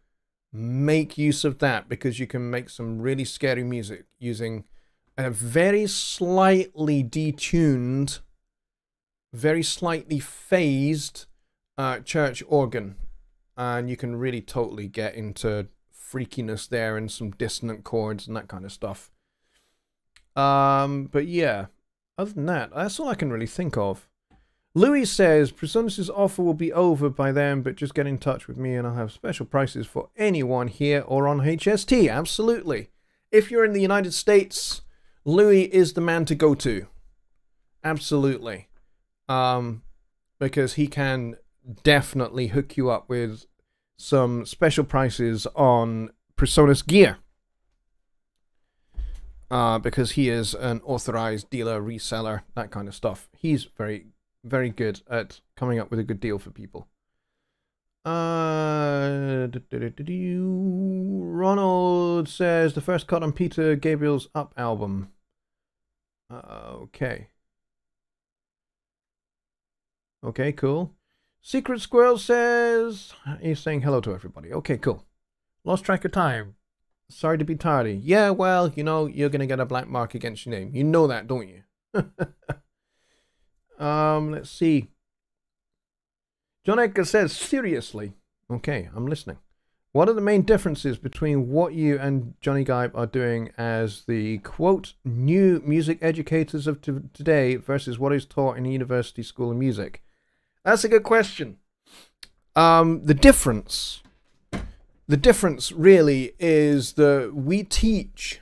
Speaker 1: make use of that because you can make some really scary music using a very slightly detuned, very slightly phased uh, church organ and you can really totally get into freakiness there and some dissonant chords and that kind of stuff. Um, but yeah, other than that, that's all I can really think of. Louis says Presonus' offer will be over by then, but just get in touch with me and I'll have special prices for anyone here or on HST. Absolutely. If you're in the United States, Louis is the man to go to. Absolutely. Um, because he can definitely hook you up with some special prices on Presonus gear. Uh, because he is an authorized dealer, reseller, that kind of stuff. He's very, very good at coming up with a good deal for people. Uh, Ronald says the first cut on Peter Gabriel's Up album. Uh, okay. Okay, cool. Secret Squirrel says he's saying hello to everybody. Okay, cool. Lost track of time. Sorry to be tardy. Yeah, well, you know, you're gonna get a black mark against your name. You know that, don't you? um, let's see. John Edgar says, seriously. Okay, I'm listening. What are the main differences between what you and Johnny Gibe are doing as the quote new music educators of today versus what is taught in a university school of music? That's a good question. Um, the difference, the difference really is that we teach,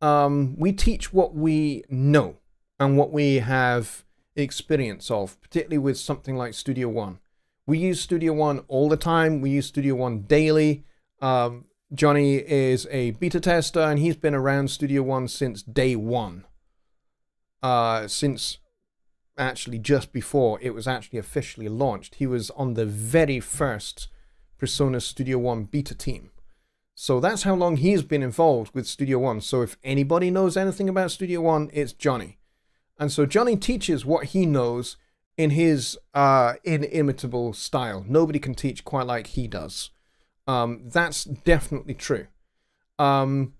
Speaker 1: um, we teach what we know and what we have experience of, particularly with something like Studio One. We use Studio One all the time. We use Studio One daily. Um, Johnny is a beta tester and he's been around Studio One since day one. Uh, since actually just before it was actually officially launched. He was on the very first PreSonus Studio One beta team. So that's how long he's been involved with Studio One. So if anybody knows anything about Studio One, it's Johnny. And so Johnny teaches what he knows in his uh, inimitable style. Nobody can teach quite like he does. Um, that's definitely true. Um,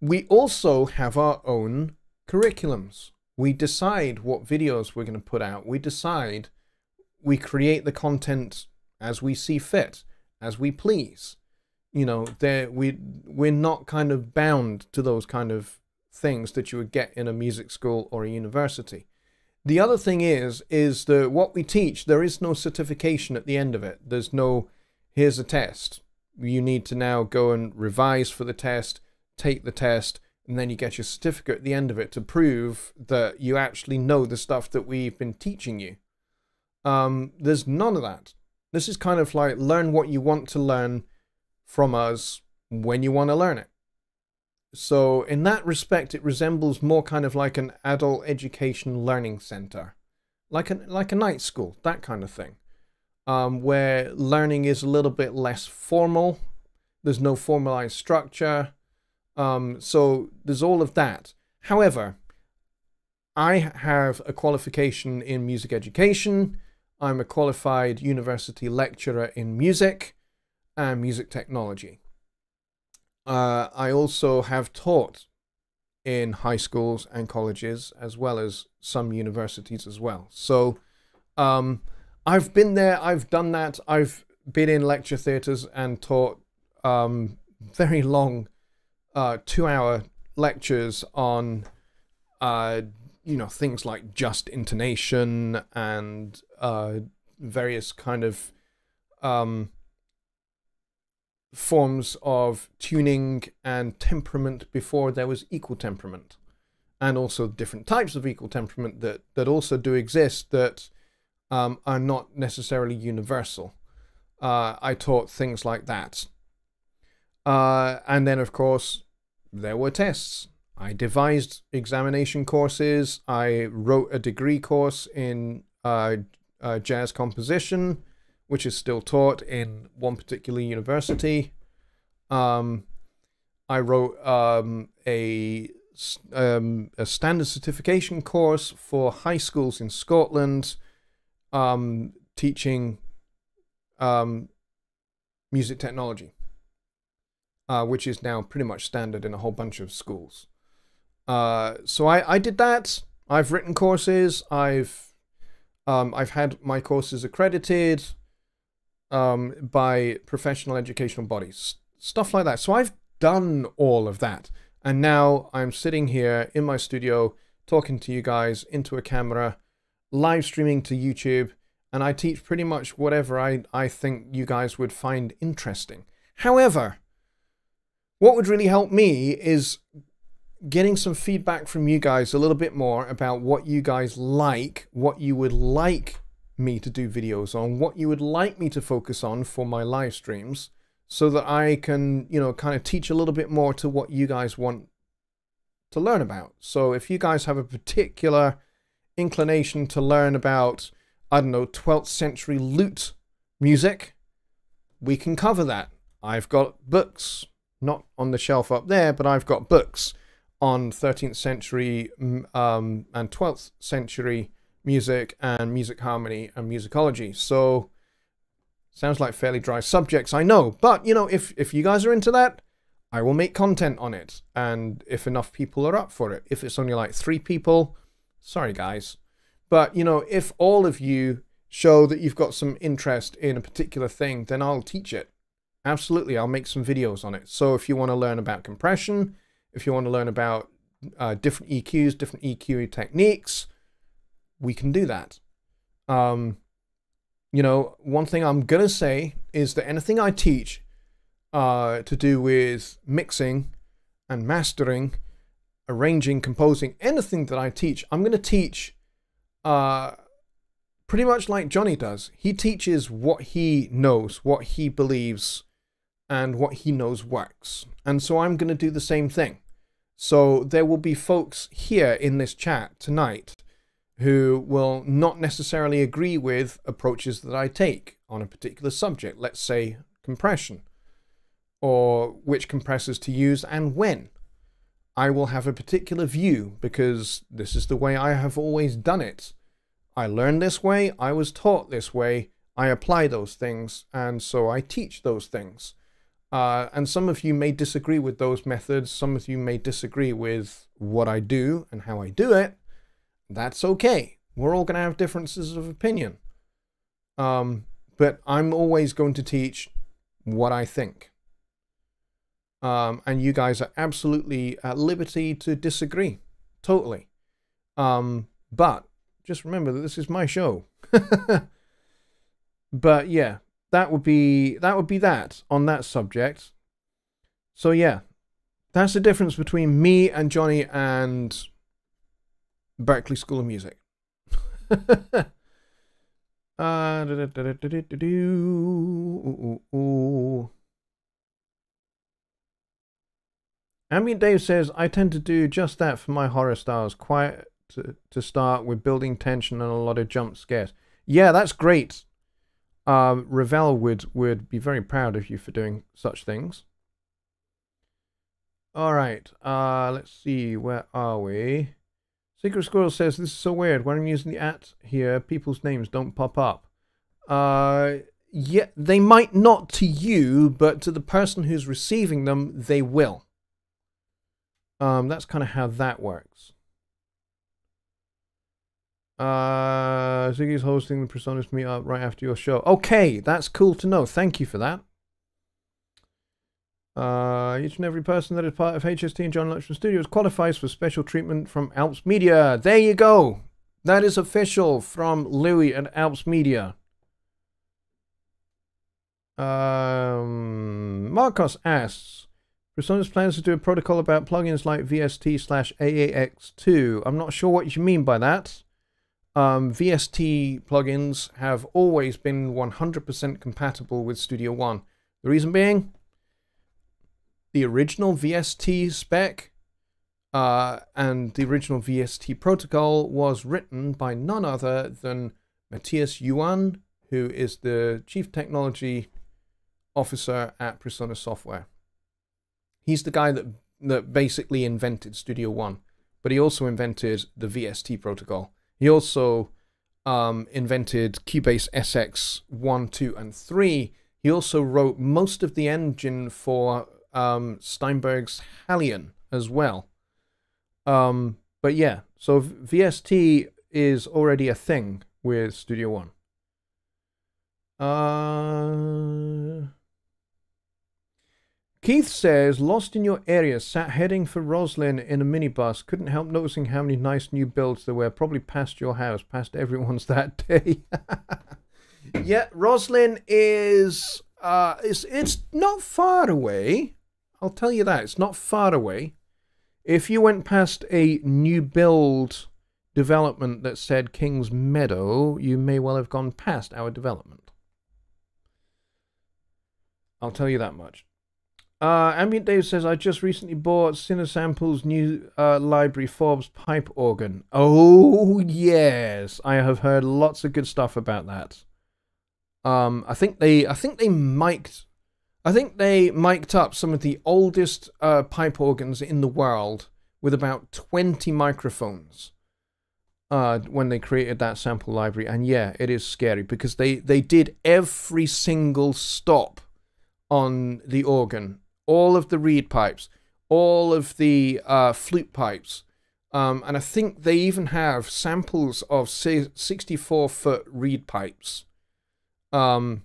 Speaker 1: we also have our own curriculums we decide what videos we're going to put out. We decide, we create the content as we see fit, as we please. You know, there we we're not kind of bound to those kind of things that you would get in a music school or a university. The other thing is, is that what we teach, there is no certification at the end of it. There's no, here's a test. You need to now go and revise for the test, take the test, and then you get your certificate at the end of it to prove that you actually know the stuff that we've been teaching you. Um, there's none of that. This is kind of like learn what you want to learn from us when you want to learn it. So in that respect, it resembles more kind of like an adult education learning center, like a like a night school, that kind of thing, um, where learning is a little bit less formal. There's no formalized structure. Um, so there's all of that. However, I have a qualification in music education. I'm a qualified university lecturer in music and music technology. Uh, I also have taught in high schools and colleges as well as some universities as well. So um, I've been there, I've done that, I've been in lecture theatres and taught um, very long uh, two hour lectures on uh, you know things like just intonation and uh, various kind of um, forms of tuning and temperament before there was equal temperament. And also different types of equal temperament that that also do exist that um, are not necessarily universal. Uh, I taught things like that. Uh, and then of course there were tests. I devised examination courses. I wrote a degree course in uh, uh, jazz composition, which is still taught in one particular university. Um, I wrote um, a um, a standard certification course for high schools in Scotland, um, teaching um, music technology uh, which is now pretty much standard in a whole bunch of schools. Uh, so I, I did that. I've written courses. I've um, I've had my courses accredited um, by professional educational bodies, stuff like that. So I've done all of that, and now I'm sitting here in my studio talking to you guys into a camera, live streaming to YouTube, and I teach pretty much whatever I, I think you guys would find interesting. However, what would really help me is getting some feedback from you guys a little bit more about what you guys like, what you would like me to do videos on, what you would like me to focus on for my live streams, so that I can, you know, kind of teach a little bit more to what you guys want to learn about. So if you guys have a particular inclination to learn about, I don't know, 12th century lute music, we can cover that. I've got books, not on the shelf up there, but I've got books on 13th century um, and 12th century music and music harmony and musicology. So sounds like fairly dry subjects, I know. But, you know, if, if you guys are into that, I will make content on it. And if enough people are up for it, if it's only like three people, sorry guys. But, you know, if all of you show that you've got some interest in a particular thing, then I'll teach it. Absolutely, I'll make some videos on it. So if you want to learn about compression, if you want to learn about uh, different EQs, different EQ techniques, we can do that. Um, you know, one thing I'm going to say is that anything I teach uh, to do with mixing and mastering, arranging, composing, anything that I teach, I'm going to teach uh, pretty much like Johnny does. He teaches what he knows, what he believes, and what he knows works. And so I'm going to do the same thing. So there will be folks here in this chat tonight who will not necessarily agree with approaches that I take on a particular subject, let's say compression, or which compressors to use and when. I will have a particular view because this is the way I have always done it. I learned this way, I was taught this way, I apply those things, and so I teach those things. Uh, and some of you may disagree with those methods. Some of you may disagree with what I do and how I do it. That's okay. We're all going to have differences of opinion. Um, but I'm always going to teach what I think. Um, and you guys are absolutely at liberty to disagree. Totally. Um, but just remember that this is my show. but yeah, that would be that would be that on that subject. So yeah, that's the difference between me and Johnny and Berklee School of Music. uh, Ambient Dave says, I tend to do just that for my horror styles. Quiet to, to start with building tension and a lot of jump scares. Yeah, that's great. Uh, Ravel would, would be very proud of you for doing such things. All right, uh, let's see, where are we? Secret Squirrel says, this is so weird. When I'm using the at here, people's names don't pop up. Uh, yeah, they might not to you, but to the person who's receiving them, they will. Um, that's kind of how that works. Uh, Ziggy's hosting the PreSonus meetup right after your show. Okay, that's cool to know. Thank you for that. Uh, each and every person that is part of HST and Jonny Lipsham Studios qualifies for special treatment from Alps Media. There you go. That is official from Louis and Alps Media. Um, Marcos asks, PreSonus plans to do a protocol about plugins like VST slash AAX2. I'm not sure what you mean by that. Um, VST plugins have always been 100% compatible with Studio One. The reason being, the original VST spec uh, and the original VST protocol was written by none other than Matthias Juwan, who is the Chief Technology Officer at PreSonus Software. He's the guy that, that basically invented Studio One, but he also invented the VST protocol. He also um, invented Cubase SX 1, 2, and 3. He also wrote most of the engine for um, Steinberg's HALion as well. Um, but yeah, so VST is already a thing with Studio One. Uh, Keith says, lost in your area, sat heading for Roslyn in a minibus. Couldn't help noticing how many nice new builds there were. Probably past your house, past everyone's that day. yeah, Roslyn is uh it's it's not far away. I'll tell you that. It's not far away. If you went past a new build development that said King's Meadow, you may well have gone past our development. I'll tell you that much. Uh, Ambient Dave says, I just recently bought Cinesample's new uh, library Forbes pipe organ. Oh, yes. I have heard lots of good stuff about that. Um, I think they, I think they mic'd, I think they mic'd up some of the oldest uh, pipe organs in the world with about 20 microphones uh, when they created that sample library. And yeah, it is scary because they, they did every single stop on the organ all of the reed pipes, all of the uh, flute pipes. Um, and I think they even have samples of 64 foot reed pipes. Um,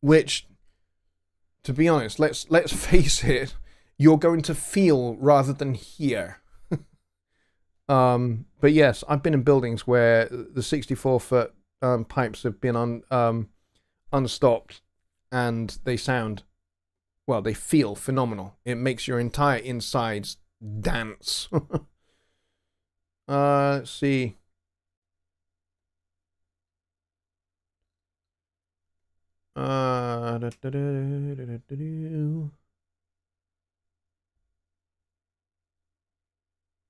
Speaker 1: which, to be honest, let's let's face it, you're going to feel rather than hear. um, but yes, I've been in buildings where the 64 foot um, pipes have been on um, unstopped, and they sound well, they feel phenomenal. It makes your entire insides dance. uh, let's see. Uh, da, da, da,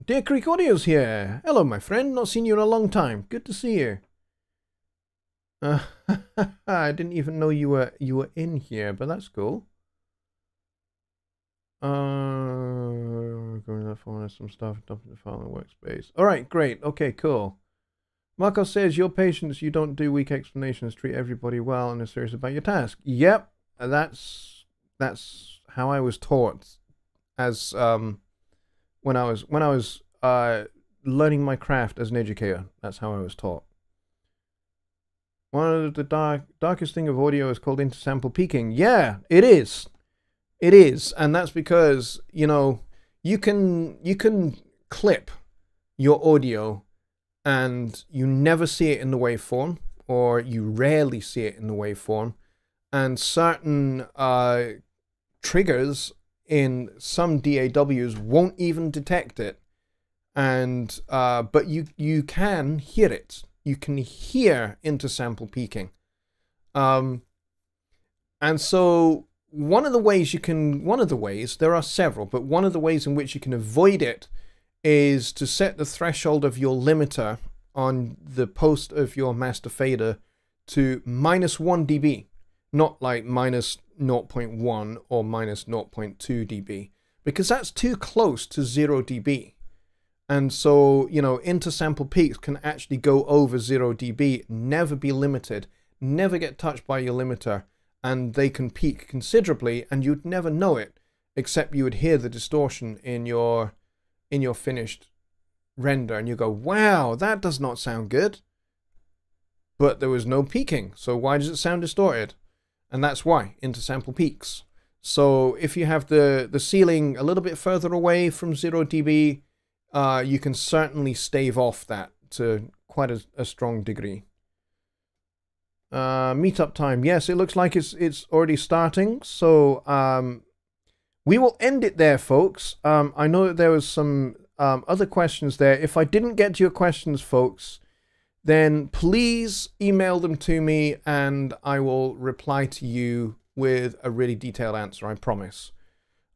Speaker 1: Deer Creek Audio's here. Hello, my friend. Not seen you in a long time. Good to see you. Uh, I didn't even know you were you were in here, but that's cool. Uh, going to that phone some stuff, dumping the file in the workspace. All right, great. Okay, cool. Marco says, your patience, you don't do weak explanations, treat everybody well and are serious about your task. Yep, that's that's how I was taught as um when I was when I was uh learning my craft as an educator. That's how I was taught. One of the dark darkest thing of audio is called intersample peaking. Yeah, it is. It is, and that's because you know you can you can clip your audio and you never see it in the waveform or you rarely see it in the waveform and certain uh, triggers in some DAWs won't even detect it. And uh, but you you can hear it. You can hear intersample peaking. Um, and so one of the ways you can, one of the ways, there are several, but one of the ways in which you can avoid it is to set the threshold of your limiter on the post of your master fader to minus 1 dB, not like minus 0.1 or minus 0.2 dB, because that's too close to 0 dB. And so, you know, intersample peaks can actually go over 0 dB, never be limited, never get touched by your limiter, and they can peak considerably and you'd never know it except you would hear the distortion in your in your finished render and you go wow that does not sound good. But there was no peaking so why does it sound distorted? And that's why intersample peaks. So if you have the the ceiling a little bit further away from 0 dB uh, you can certainly stave off that to quite a, a strong degree uh, meetup time. Yes, it looks like it's it's already starting. So um, we will end it there, folks. Um, I know that there was some um, other questions there. If I didn't get to your questions, folks, then please email them to me and I will reply to you with a really detailed answer, I promise.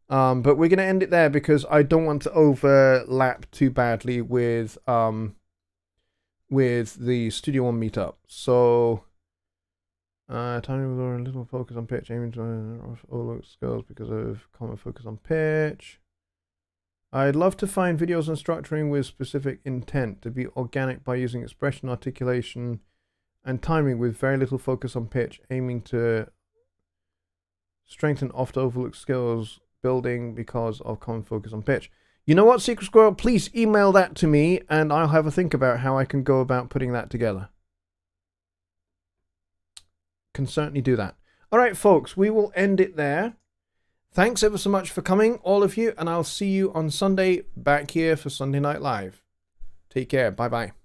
Speaker 1: Um, but we're going to end it there because I don't want to overlap too badly with um, with the Studio One meetup. So uh, tiny with a little focus on pitch, aiming to overlook skills because of common focus on pitch. I'd love to find videos on structuring with specific intent to be organic by using expression, articulation, and timing with very little focus on pitch, aiming to strengthen oft overlooked skills building because of common focus on pitch. You know what, Secret Squirrel? Please email that to me and I'll have a think about how I can go about putting that together can certainly do that. All right, folks, we will end it there. thanks ever so much for coming, all of you, and I'll see you on Sunday back here for Sunday Night Live. Take care. Bye bye.